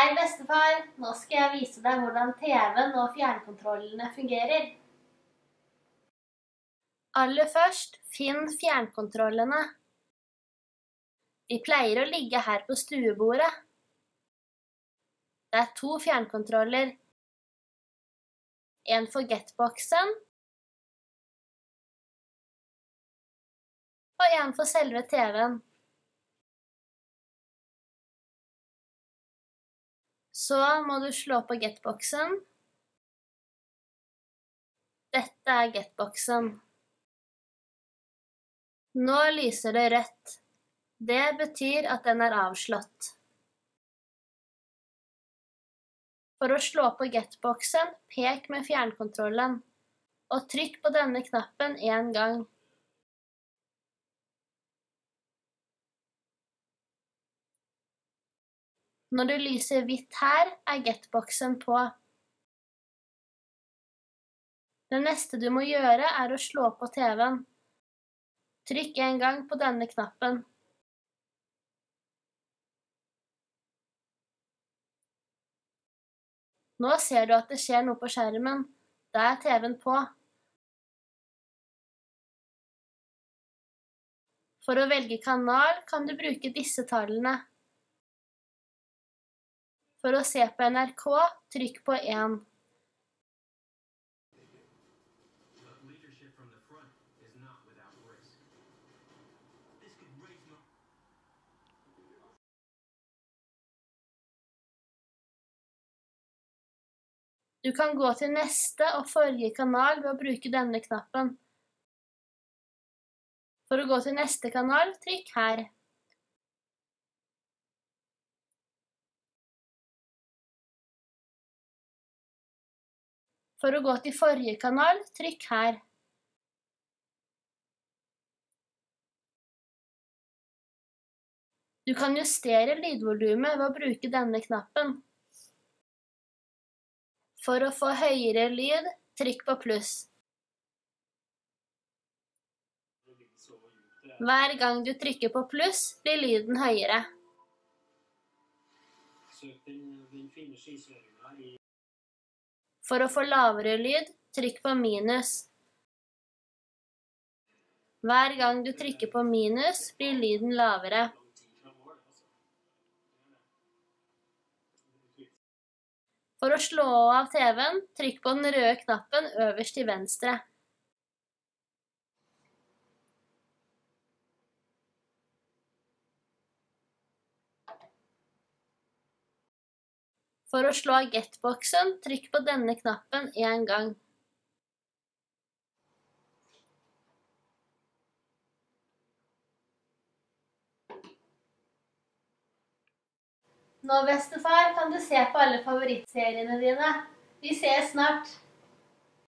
Hei, bestefar. Nå skal jeg vise deg hvordan TV-en og fjernkontrollene fungerer. Aller først, finn fjernkontrollene. De pleier å ligge her på stuebordet. Det er to fjernkontroller. En for getboxen og en for selve TV-en. Så må du slå på get-boksen. Dette er get-boksen. Nå lyser det rødt. Det betyr at den er avslått. For å slå på get-boksen, pek med fjernkontrollen, og trykk på denne knappen en gang. Når det lyser hvitt her, er get-boksen på. Det neste du må gjøre er å slå på TV-en. Trykk en gang på denne knappen. Nå ser du at det skjer noe på skjermen. Da er TV-en på. For å velge kanal kan du bruke disse tallene. For å se på NRK, trykk på 1. Du kan gå til neste og forrige kanal ved å bruke denne knappen. For å gå til neste kanal, trykk her. For å gå til forrige kanal, trykk her. Du kan justere lydvolumet ved å bruke denne knappen. For å få høyere lyd, trykk på pluss. Hver gang du trykker på pluss, blir lyden høyere. For å få lavere lyd, trykk på minus. Hver gang du trykker på minus, blir lyden lavere. For å slå av TV-en, trykk på den røde knappen øverst til venstre. For å slå av getboxen, trykk på denne knappen en gang. Nå, bestefar, kan du se på alle favorittseriene dine. Vi ses snart.